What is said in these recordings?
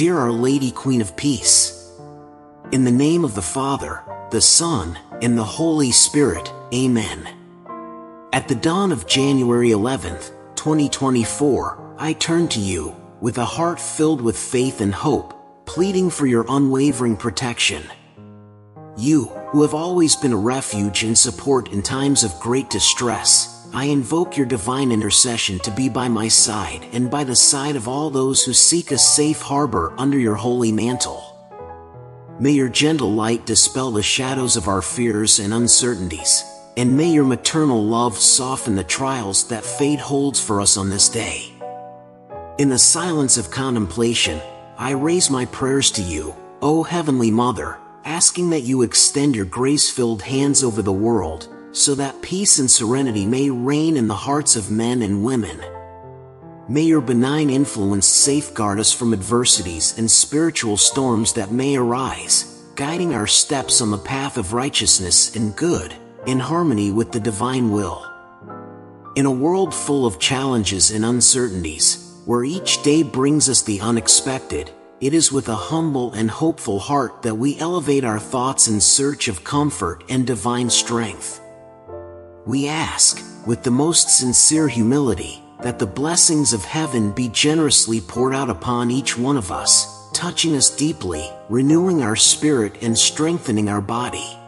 Dear Our Lady Queen of Peace, in the name of the Father, the Son, and the Holy Spirit, Amen. At the dawn of January 11th, 2024, I turn to you, with a heart filled with faith and hope, pleading for your unwavering protection. You, who have always been a refuge and support in times of great distress, I invoke your divine intercession to be by my side and by the side of all those who seek a safe harbor under your holy mantle. May your gentle light dispel the shadows of our fears and uncertainties, and may your maternal love soften the trials that fate holds for us on this day. In the silence of contemplation, I raise my prayers to you, O Heavenly Mother, asking that you extend your grace-filled hands over the world, so that peace and serenity may reign in the hearts of men and women. May your benign influence safeguard us from adversities and spiritual storms that may arise, guiding our steps on the path of righteousness and good, in harmony with the divine will. In a world full of challenges and uncertainties, where each day brings us the unexpected, it is with a humble and hopeful heart that we elevate our thoughts in search of comfort and divine strength. We ask, with the most sincere humility, that the blessings of heaven be generously poured out upon each one of us, touching us deeply, renewing our spirit and strengthening our body.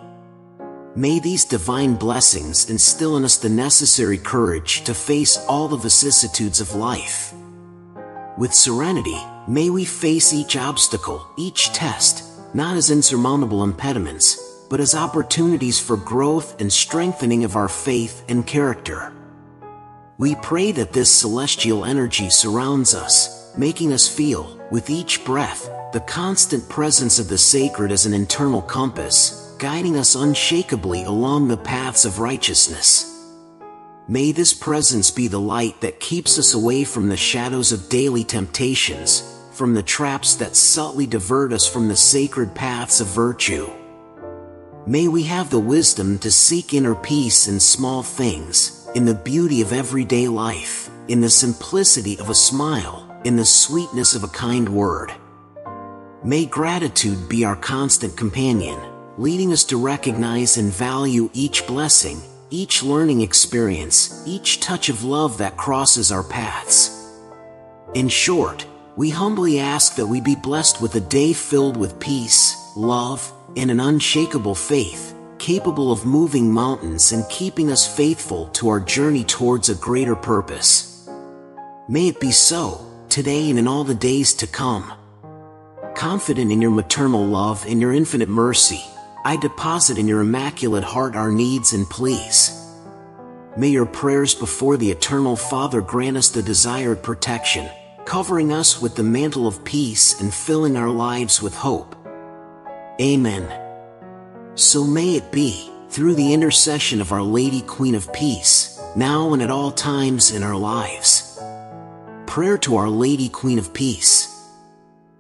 May these divine blessings instill in us the necessary courage to face all the vicissitudes of life. With serenity, may we face each obstacle, each test, not as insurmountable impediments, but as opportunities for growth and strengthening of our faith and character. We pray that this celestial energy surrounds us, making us feel, with each breath, the constant presence of the sacred as an internal compass, guiding us unshakably along the paths of righteousness. May this presence be the light that keeps us away from the shadows of daily temptations, from the traps that subtly divert us from the sacred paths of virtue. May we have the wisdom to seek inner peace in small things, in the beauty of everyday life, in the simplicity of a smile, in the sweetness of a kind word. May gratitude be our constant companion, leading us to recognize and value each blessing, each learning experience, each touch of love that crosses our paths. In short, we humbly ask that we be blessed with a day filled with peace, love, and an unshakable faith, capable of moving mountains and keeping us faithful to our journey towards a greater purpose. May it be so, today and in all the days to come. Confident in your maternal love and your infinite mercy, I deposit in your immaculate heart our needs and pleas. May your prayers before the eternal Father grant us the desired protection, covering us with the mantle of peace and filling our lives with hope. Amen. So may it be, through the intercession of Our Lady Queen of Peace, now and at all times in our lives. Prayer to Our Lady Queen of Peace.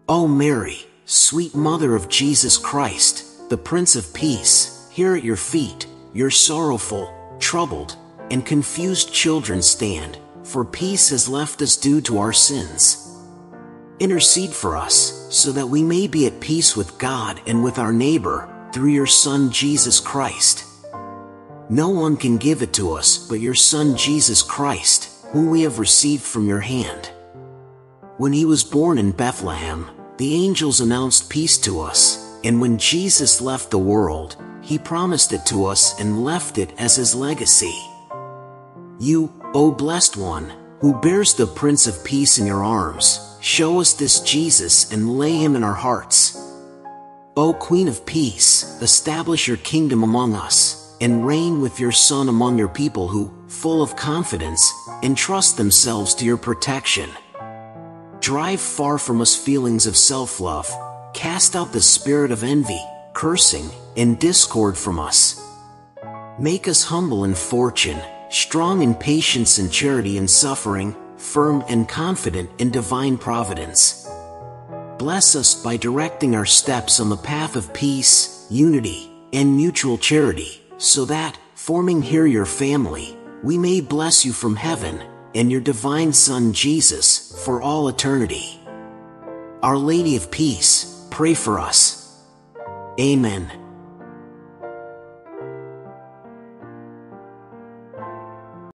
O Mary, sweet Mother of Jesus Christ, the Prince of Peace, here at your feet, your sorrowful, troubled, and confused children stand, for peace has left us due to our sins. Intercede for us, so that we may be at peace with God and with our neighbor, through your Son Jesus Christ. No one can give it to us but your Son Jesus Christ, whom we have received from your hand. When he was born in Bethlehem, the angels announced peace to us, and when Jesus left the world, he promised it to us and left it as his legacy. You, O blessed one, who bears the Prince of Peace in your arms, show us this Jesus and lay him in our hearts O Queen of Peace, establish your kingdom among us, and reign with your Son among your people who, full of confidence, entrust themselves to your protection. Drive far from us feelings of self-love, cast out the spirit of envy, cursing, and discord from us. Make us humble in fortune, strong in patience and charity in suffering, firm and confident in divine providence bless us by directing our steps on the path of peace, unity, and mutual charity, so that, forming here your family, we may bless you from heaven and your divine Son Jesus for all eternity. Our Lady of Peace, pray for us. Amen.